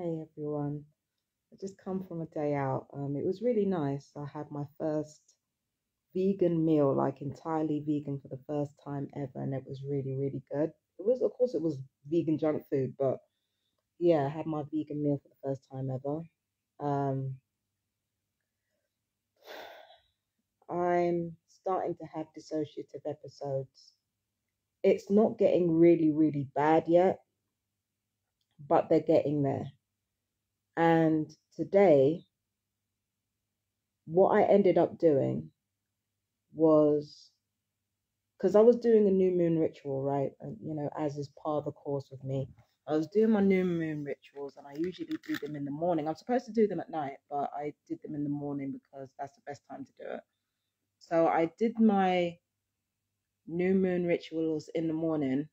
Hey everyone. I just come from a day out. Um, it was really nice. I had my first vegan meal, like entirely vegan for the first time ever, and it was really, really good. It was, of course, it was vegan junk food, but yeah, I had my vegan meal for the first time ever. Um, I'm starting to have dissociative episodes. It's not getting really, really bad yet, but they're getting there. And today, what I ended up doing was because I was doing a new moon ritual, right? And you know, as is part of the course with me, I was doing my new moon rituals, and I usually do them in the morning. I'm supposed to do them at night, but I did them in the morning because that's the best time to do it. So I did my new moon rituals in the morning,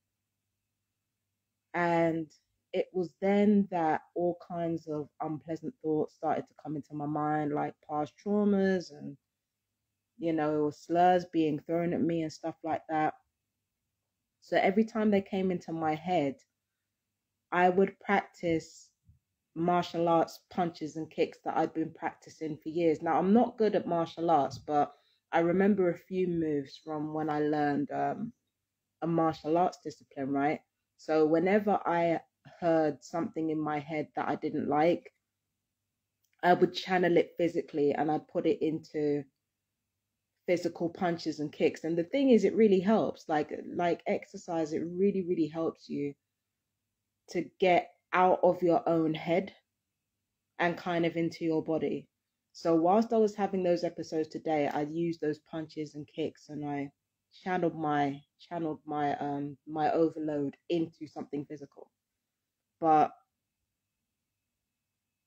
and it was then that all kinds of unpleasant thoughts started to come into my mind, like past traumas and, you know, slurs being thrown at me and stuff like that. So every time they came into my head, I would practice martial arts punches and kicks that I'd been practicing for years. Now, I'm not good at martial arts, but I remember a few moves from when I learned um, a martial arts discipline, right? So whenever I heard something in my head that I didn't like, I would channel it physically and I'd put it into physical punches and kicks. And the thing is, it really helps. Like like exercise, it really really helps you to get out of your own head and kind of into your body. So whilst I was having those episodes today, I used those punches and kicks and I channeled my channeled my um my overload into something physical but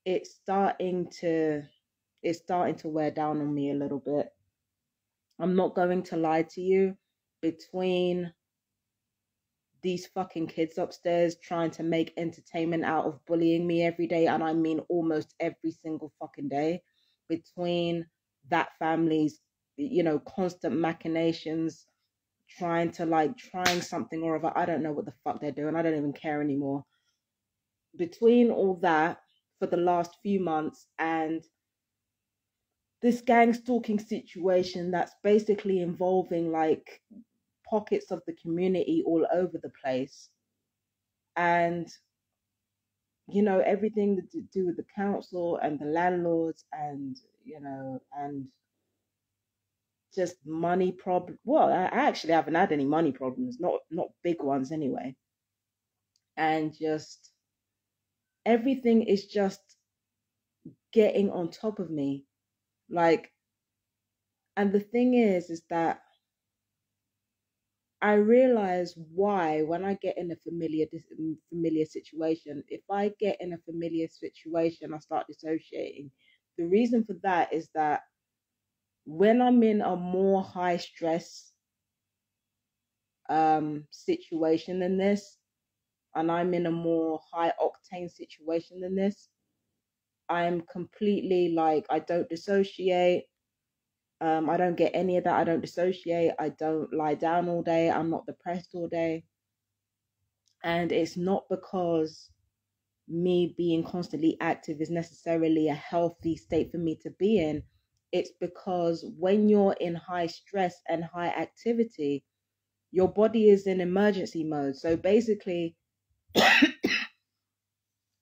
it's starting to it's starting to wear down on me a little bit. I'm not going to lie to you between these fucking kids upstairs trying to make entertainment out of bullying me every day and I mean almost every single fucking day between that family's you know constant machinations trying to like trying something or other I don't know what the fuck they're doing I don't even care anymore between all that for the last few months and this gang stalking situation that's basically involving like pockets of the community all over the place. And you know everything to do with the council and the landlords and you know and just money problem well i actually haven't had any money problems not not big ones anyway. And just everything is just getting on top of me. Like, and the thing is, is that I realize why when I get in a familiar familiar situation, if I get in a familiar situation, I start dissociating. The reason for that is that when I'm in a more high stress um, situation than this, and I'm in a more high octane situation than this, I'm completely like, I don't dissociate. Um, I don't get any of that. I don't dissociate. I don't lie down all day. I'm not depressed all day. And it's not because me being constantly active is necessarily a healthy state for me to be in. It's because when you're in high stress and high activity, your body is in emergency mode. So basically,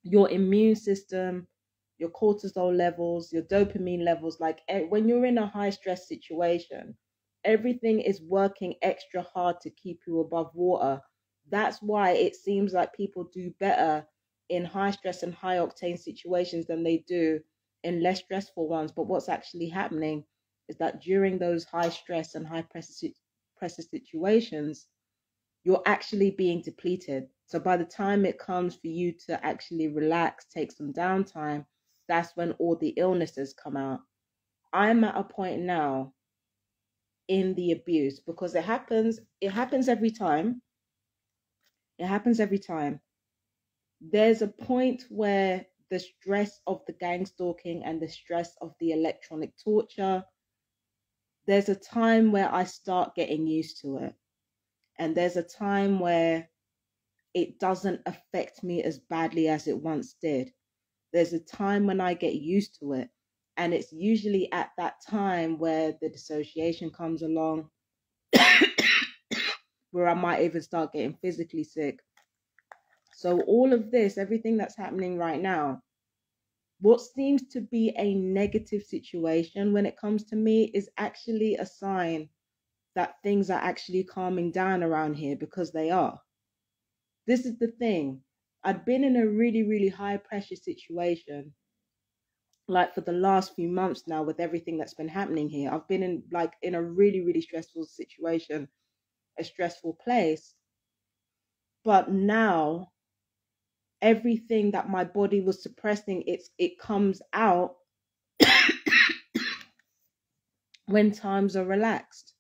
your immune system, your cortisol levels, your dopamine levels. Like eh, when you're in a high stress situation, everything is working extra hard to keep you above water. That's why it seems like people do better in high stress and high octane situations than they do in less stressful ones. But what's actually happening is that during those high stress and high pressure, pressure situations, you're actually being depleted. So by the time it comes for you to actually relax, take some downtime, that's when all the illnesses come out. I'm at a point now in the abuse because it happens, it happens every time. It happens every time. There's a point where the stress of the gang stalking and the stress of the electronic torture, there's a time where I start getting used to it. And there's a time where it doesn't affect me as badly as it once did. There's a time when I get used to it. And it's usually at that time where the dissociation comes along, where I might even start getting physically sick. So, all of this, everything that's happening right now, what seems to be a negative situation when it comes to me is actually a sign that things are actually calming down around here because they are. This is the thing. I'd been in a really, really high pressure situation like for the last few months now with everything that's been happening here. I've been in like in a really, really stressful situation, a stressful place. But now everything that my body was suppressing, it's it comes out when times are relaxed.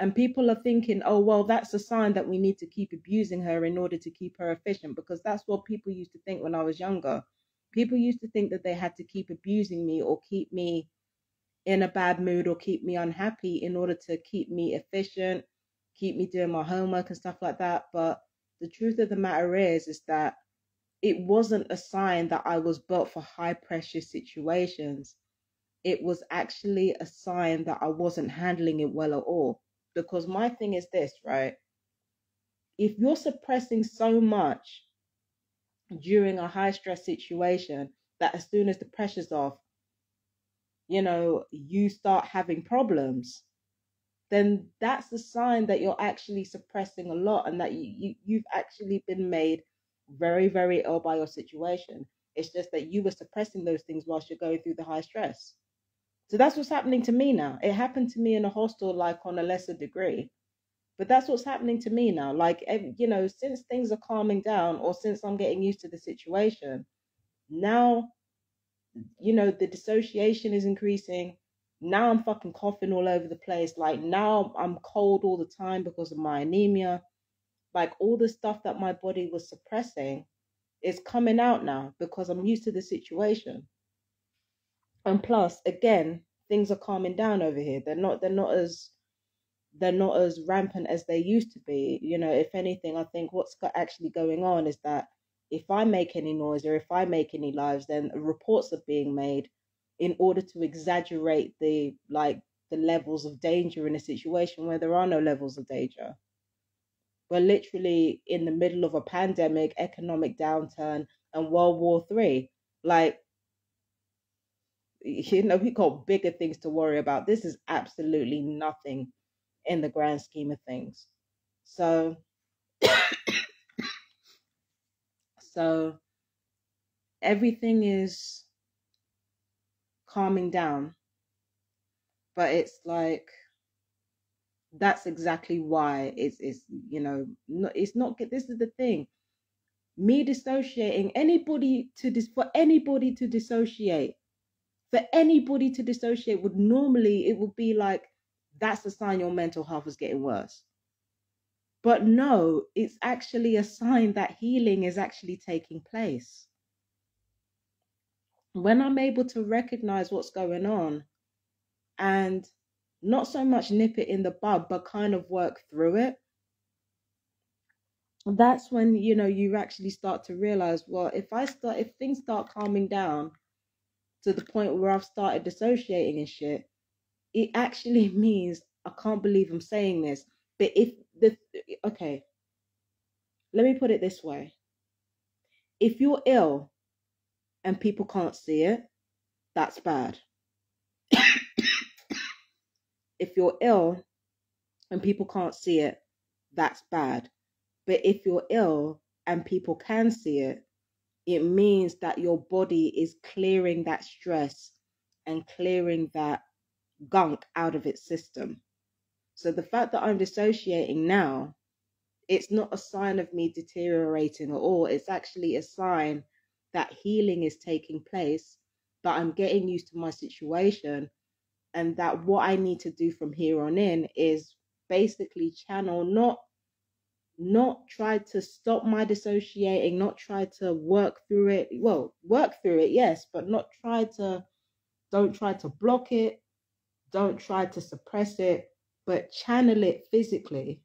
And people are thinking, oh, well, that's a sign that we need to keep abusing her in order to keep her efficient, because that's what people used to think when I was younger. People used to think that they had to keep abusing me or keep me in a bad mood or keep me unhappy in order to keep me efficient, keep me doing my homework and stuff like that. But the truth of the matter is, is that it wasn't a sign that I was built for high pressure situations. It was actually a sign that I wasn't handling it well at all. Because my thing is this, right? If you're suppressing so much during a high stress situation that as soon as the pressure's off, you know, you start having problems, then that's a sign that you're actually suppressing a lot and that you, you you've actually been made very, very ill by your situation. It's just that you were suppressing those things whilst you're going through the high stress. So that's what's happening to me now. It happened to me in a hostel, like on a lesser degree. But that's what's happening to me now. Like, you know, since things are calming down or since I'm getting used to the situation, now, you know, the dissociation is increasing. Now I'm fucking coughing all over the place. Like, now I'm cold all the time because of my anemia like all the stuff that my body was suppressing is coming out now because I'm used to the situation. And plus, again, things are calming down over here. They're not they're not as they're not as rampant as they used to be. You know, if anything, I think what's actually going on is that if I make any noise or if I make any lives, then reports are being made in order to exaggerate the like the levels of danger in a situation where there are no levels of danger. We're literally in the middle of a pandemic, economic downturn, and World War Three. Like, you know, we got bigger things to worry about. This is absolutely nothing in the grand scheme of things. So, so everything is calming down, but it's like that's exactly why it's it's you know not, it's not this is the thing me dissociating anybody to dis for anybody to dissociate for anybody to dissociate would normally it would be like that's a sign your mental health is getting worse but no it's actually a sign that healing is actually taking place when i'm able to recognize what's going on and not so much nip it in the bud, but kind of work through it. That's when you know you actually start to realize, well, if I start, if things start calming down to the point where I've started dissociating and shit, it actually means I can't believe I'm saying this, but if the okay, let me put it this way: if you're ill and people can't see it, that's bad. If you're ill and people can't see it, that's bad. But if you're ill and people can see it, it means that your body is clearing that stress and clearing that gunk out of its system. So the fact that I'm dissociating now, it's not a sign of me deteriorating at all. It's actually a sign that healing is taking place, that I'm getting used to my situation and that what I need to do from here on in is basically channel not not try to stop my dissociating, not try to work through it. Well, work through it, yes, but not try to don't try to block it, don't try to suppress it, but channel it physically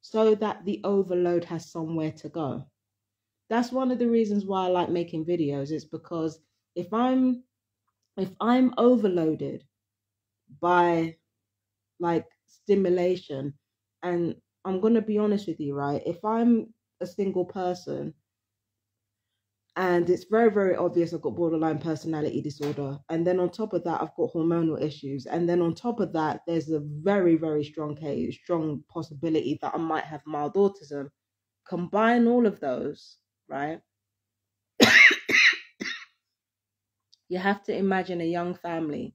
so that the overload has somewhere to go. that's one of the reasons why I like making videos. It's because if I'm if I'm overloaded by like stimulation and I'm going to be honest with you, right? If I'm a single person and it's very, very obvious I've got borderline personality disorder, and then on top of that, I've got hormonal issues, and then on top of that, there's a very, very strong case, strong possibility that I might have mild autism. Combine all of those, right? you have to imagine a young family.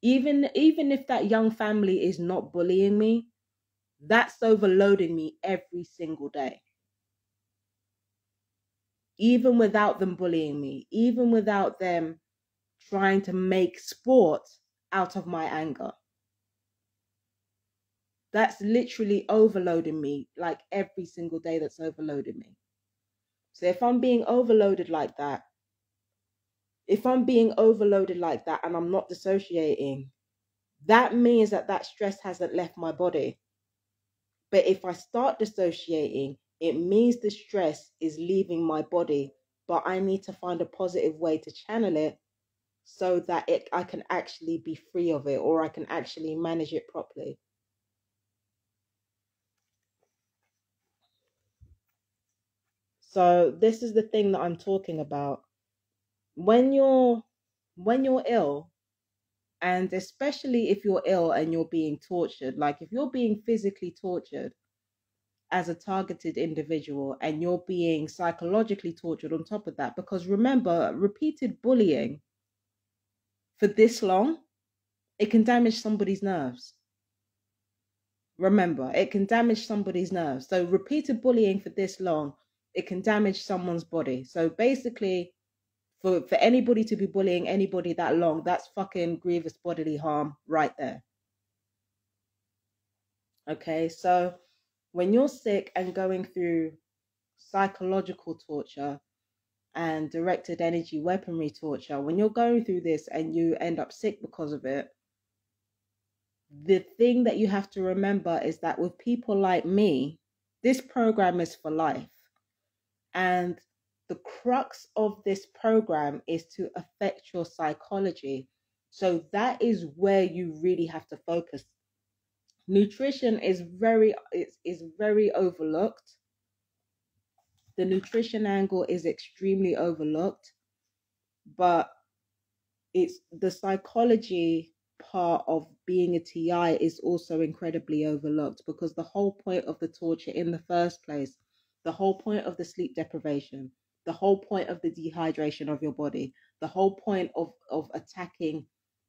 Even even if that young family is not bullying me, that's overloading me every single day. Even without them bullying me, even without them trying to make sport out of my anger. That's literally overloading me like every single day that's overloading me. So if I'm being overloaded like that, if I'm being overloaded like that and I'm not dissociating, that means that that stress hasn't left my body. But if I start dissociating, it means the stress is leaving my body, but I need to find a positive way to channel it so that it I can actually be free of it or I can actually manage it properly. So this is the thing that I'm talking about. When you're when you're ill, and especially if you're ill and you're being tortured, like if you're being physically tortured as a targeted individual and you're being psychologically tortured on top of that, because remember, repeated bullying for this long, it can damage somebody's nerves. Remember, it can damage somebody's nerves. So repeated bullying for this long it can damage someone's body. So basically, for, for anybody to be bullying anybody that long, that's fucking grievous bodily harm right there. Okay, so when you're sick and going through psychological torture and directed energy weaponry torture, when you're going through this and you end up sick because of it, the thing that you have to remember is that with people like me, this program is for life. And the crux of this program is to affect your psychology. So that is where you really have to focus. Nutrition is very is, is very overlooked. The nutrition angle is extremely overlooked, but it's the psychology part of being a TI is also incredibly overlooked because the whole point of the torture in the first place the whole point of the sleep deprivation, the whole point of the dehydration of your body, the whole point of, of attacking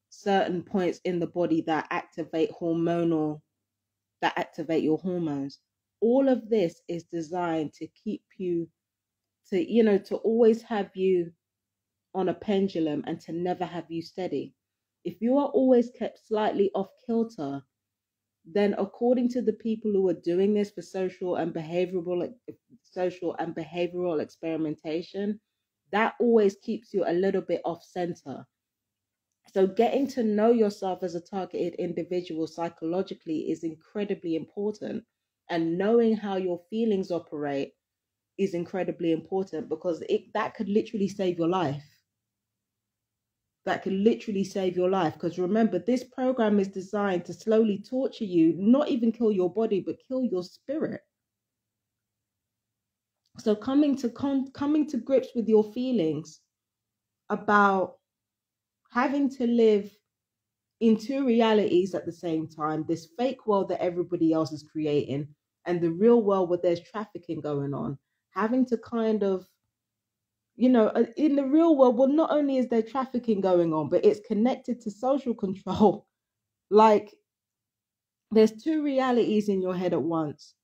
certain points in the body that activate hormonal, that activate your hormones. All of this is designed to keep you, to, you know, to always have you on a pendulum and to never have you steady. If you are always kept slightly off kilter, then according to the people who are doing this for social and behavioral social and behavioral experimentation that always keeps you a little bit off center. So getting to know yourself as a targeted individual psychologically is incredibly important and knowing how your feelings operate is incredibly important because it that could literally save your life that can literally save your life. Because remember, this program is designed to slowly torture you, not even kill your body, but kill your spirit. So coming to con- coming to grips with your feelings about having to live in two realities at the same time this fake world that everybody else is creating and the real world where there's trafficking going on having to kind of you know, uh, in the real world, well, not only is there trafficking going on, but it's connected to social control. like, there's two realities in your head at once,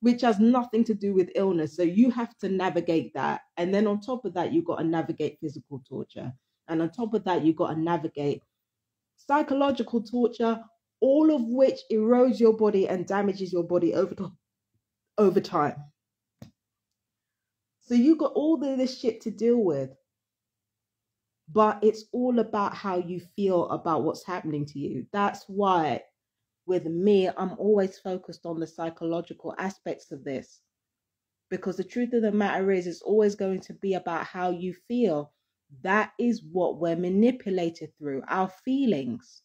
which has nothing to do with illness. So you have to navigate that. And then on top of that, you've got to navigate physical torture. And on top of that, you've got to navigate psychological torture, all of which erodes your body and damages your body over, over time. So you got all of this shit to deal with. But it's all about how you feel about what's happening to you. That's why with me, I'm always focused on the psychological aspects of this. Because the truth of the matter is, it's always going to be about how you feel. That is what we're manipulated through our feelings.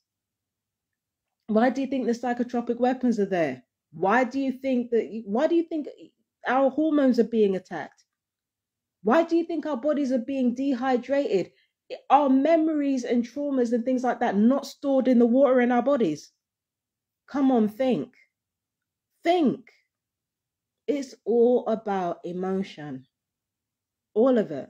Why do you think the psychotropic weapons are there? Why do you think that? Why do you think uh, our hormones are being attacked? Why do you think our bodies are being dehydrated? Our memories and traumas and things like that not stored in the water in our bodies. Come on, think. Think. It's all about emotion. All of it.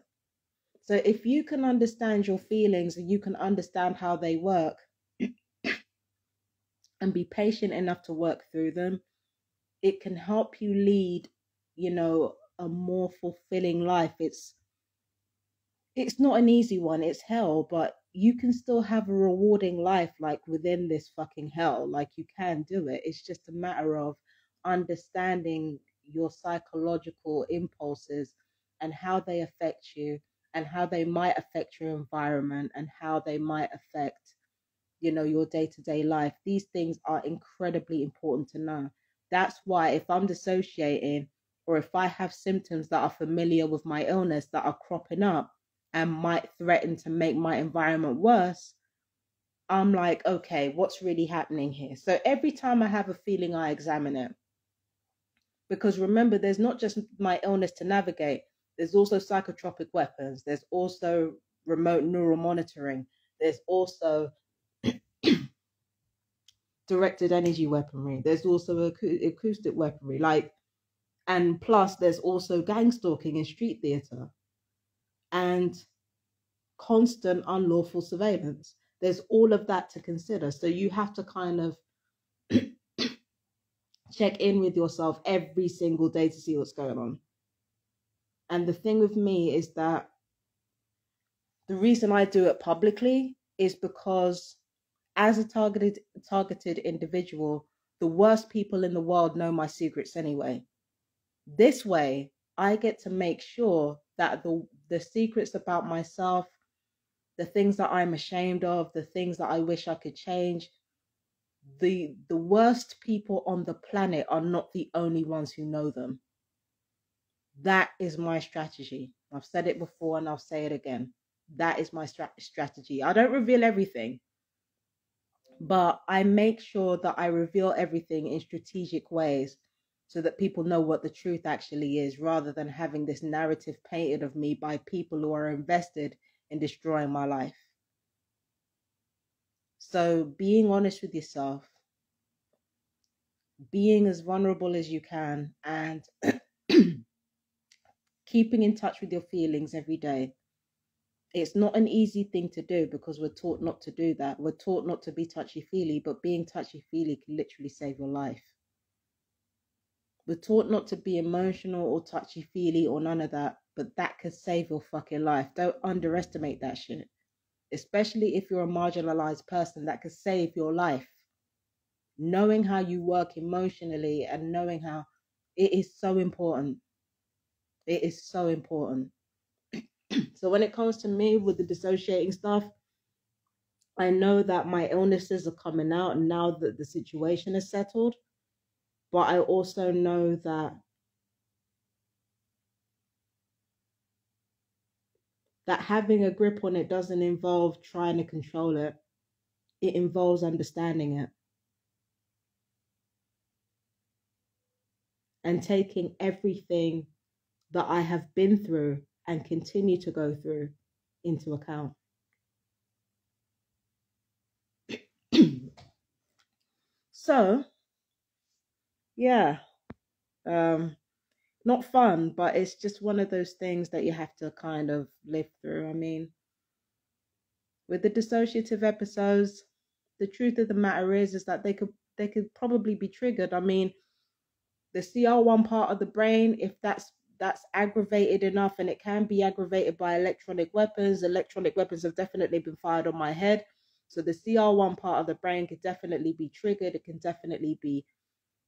So if you can understand your feelings and you can understand how they work and be patient enough to work through them, it can help you lead, you know, a more fulfilling life. It's it's not an easy one, it's hell, but you can still have a rewarding life like within this fucking hell. Like you can do it. It's just a matter of understanding your psychological impulses and how they affect you and how they might affect your environment and how they might affect you know your day-to-day life these things are incredibly important to know that's why if i'm dissociating or if i have symptoms that are familiar with my illness that are cropping up and might threaten to make my environment worse i'm like okay what's really happening here? So every time i have a feeling i examine it. Because remember, there's not just my illness to navigate, there's also psychotropic weapons, there's also remote neural monitoring, there's also directed energy weaponry, there's also acoustic weaponry, like, and plus there's also gang stalking in street theatre and constant unlawful surveillance. There's all of that to consider. So you have to kind of check in with yourself every single day to see what's going on. And the thing with me is that the reason I do it publicly is because as a targeted targeted individual, the worst people in the world know my secrets anyway. This way, I get to make sure that the the secrets about myself, the things that I'm ashamed of, the things that I wish I could change, the the worst people on the planet are not the only ones who know them. That is my strategy. I've said it before and i'll say it again. That is my stra- strategy. I don't reveal everything but i make sure that i reveal everything in strategic ways so that people know what the truth actually is rather than having this narrative painted of me by people who are invested in destroying my life so being honest with yourself, being as vulnerable as you can, and keeping in touch with your feelings every day. It's not an easy thing to do because we're taught not to do that. We're taught not to be touchy feely, but being touchy feely can literally save your life. We're taught not to be emotional or touchy feely or none of that, but that could save your fucking life. Don't underestimate that shit especially if you're a marginalized person, that could save your life. Knowing how you work emotionally and knowing how it is so important. It is so important. so when it comes to me with the dissociating stuff, I know that my illnesses are coming out now that the situation is settled. But I also know that that having a grip on it doesn't involve trying to control it, it involves understanding it. And taking everything that I have been through and continue to go through into account. so, yeah, um, not fun, but it's just one of those things that you have to kind of live through. I mean, with the dissociative episodes, the truth of the matter is is that they could they could probably be triggered. I mean, the CR1 part of the brain, if that's that's aggravated enough and it can be aggravated by electronic weapons. Electronic weapons have definitely been fired on my head. So the CR1 part of the brain could definitely be triggered. It can definitely be,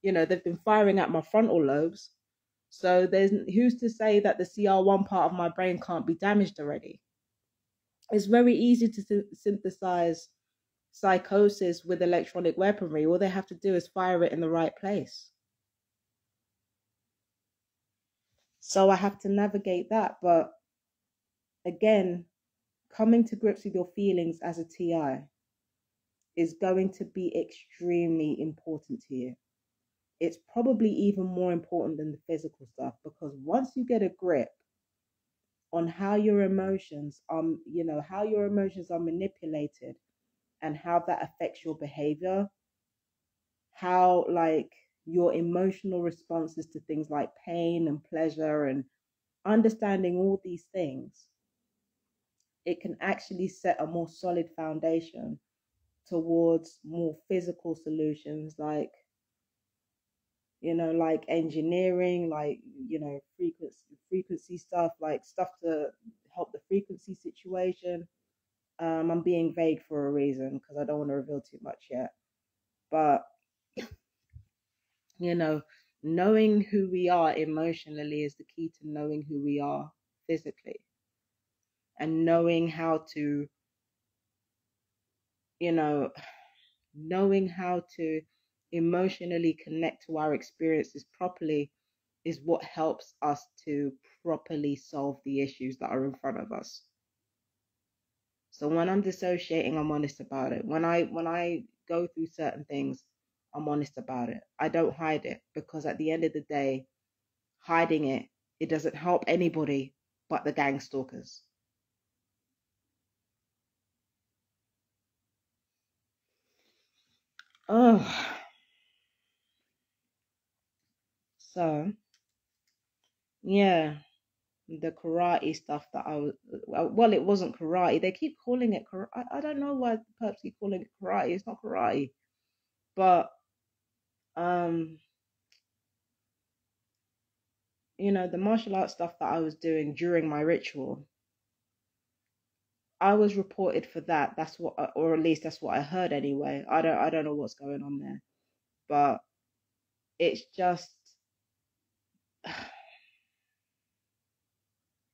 you know, they've been firing at my frontal lobes. So there's who's to say that the CR1 part of my brain can't be damaged already? It's very easy to synthesize psychosis with electronic weaponry. All they have to do is fire it in the right place. So I have to navigate that. But again, coming to grips with your feelings as a TI is going to be extremely important to you. It's probably even more important than the physical stuff because once you get a grip on how your emotions um you know how your emotions are manipulated and how that affects your behavior how like your emotional responses to things like pain and pleasure and understanding all these things it can actually set a more solid foundation towards more physical solutions like you know like engineering like you know frequency frequency stuff like stuff to help the frequency situation. Um i'm being vague for a reason because i don't want to reveal too much yet. But you know knowing who we are emotionally is the key to knowing who we are physically. And knowing how to you know knowing how to emotionally connect to our experiences properly is what helps us to properly solve the issues that are in front of us. So when I'm dissociating, I'm honest about it. When I when I go through certain things, I'm honest about it. I don't hide it because at the end of the day, hiding it it doesn't help anybody but the gang stalkers. Oh, so yeah, the karate stuff that I was well, it wasn't karate. They keep calling it karate. I, don't know why perps keep calling it karate. It's not karate, but um, you know, the martial arts stuff that I was doing during my ritual, I was reported for that. That's what, or at least that's what I heard anyway. I don't, I don't know what's going on there, but it's just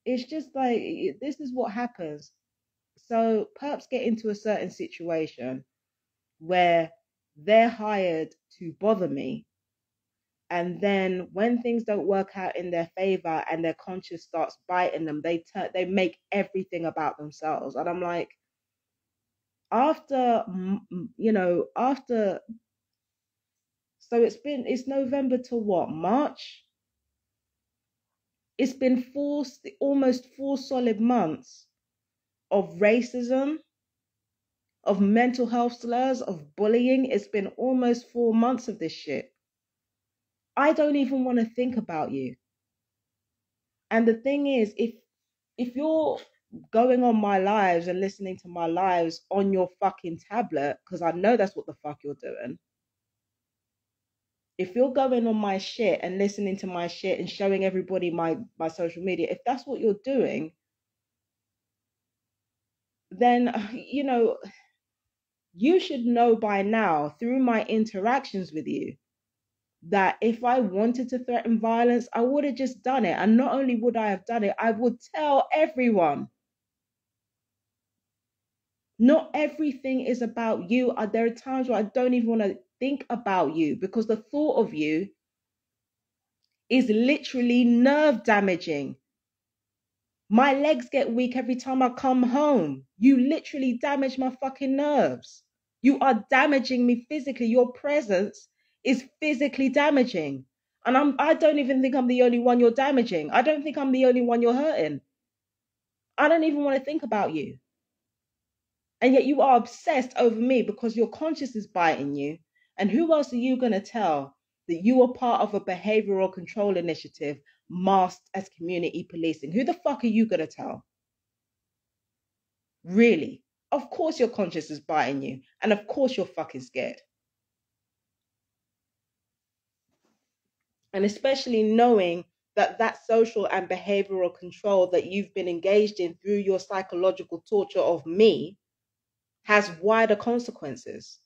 it's just like this is what happens. So perps get into a certain situation where they're hired to bother me. And then when things don't work out in their favor and their conscience starts biting them, they turn they make everything about themselves. And I'm like, after you know, after so it's been it's November to what March it's been four, almost four solid months of racism, of mental health slurs, of bullying. It's been almost four months of this shit. I don't even want to think about you. And the thing is, if if you're going on my lives and listening to my lives on your fucking tablet, because I know that's what the fuck you're doing, if you're going on my shit and listening to my shit and showing everybody my my social media if that's what you're doing then you know you should know by now through my interactions with you that if I wanted to threaten violence, I would have just done it. And not only would I have done it, I would tell everyone. Not everything is about you. There are times where I don't even want to think about you because the thought of you is literally nerve damaging. My legs get weak every time I come home. You literally damage my fucking nerves. You are damaging me physically. Your presence is physically damaging. And I'm I don't even think I'm the only one you're damaging. I don't think I'm the only one you're hurting. I don't even want to think about you. And yet you are obsessed over me because your conscience is biting you and who else are you going to tell that you are part of a behavioral control initiative masked as community policing? Who the fuck are you going to tell? Really? Of course your conscience is biting you. And of course you're fucking scared. And especially knowing that that social and behavioral control that you've been engaged in through your psychological torture of me has wider consequences.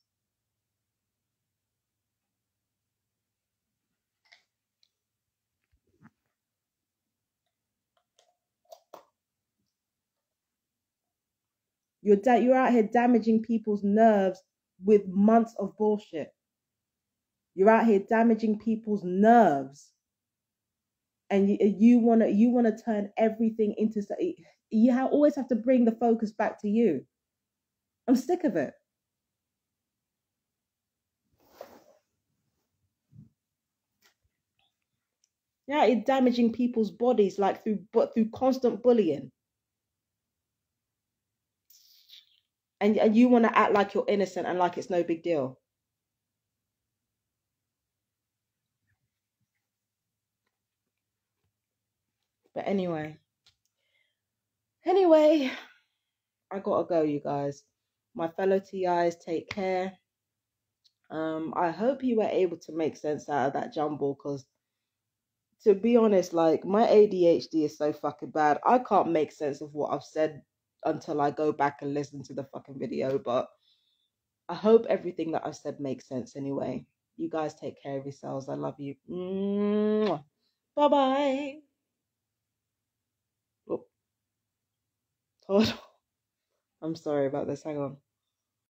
You're da- you're out here damaging people's nerves with months of bullshit. You're out here damaging people's nerves. And you, you want to you want to turn everything into you always have to bring the focus back to you. I'm sick of it. Yeah it's damaging people's bodies like through but through constant bullying and, and you want to act like you're innocent and like it's no big deal but anyway anyway i gotta go you guys my fellow TIs, take care. Um, I hope you were able to make sense out of that jumble because to be honest, like my ADHD is so fucking bad. I can't make sense of what I've said until I go back and listen to the fucking video. But I hope everything that I've said makes sense anyway. You guys take care of yourselves. I love you. Bye bye. Oh. I'm sorry about this. Hang on.